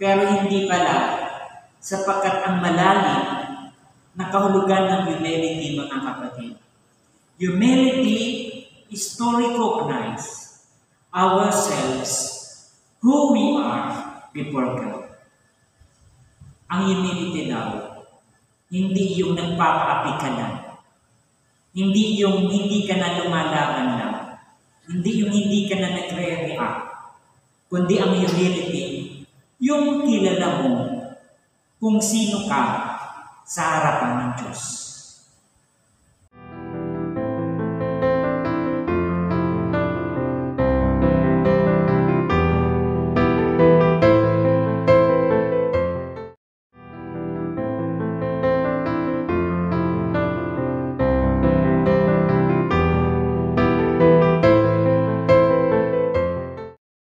Pero hindi pala sapagkat ang malalim na kahulugan ng humility, mga kapatid. Humility is to recognize ourselves who we are before God. Ang humility daw, hindi yung nagpapaapi ka lang. Hindi yung hindi ka na lumalaban lang. Hindi yung hindi ka na nagre-react. Kundi ang humility, yung kilala mo kung sino ka sa harapan ng Diyos.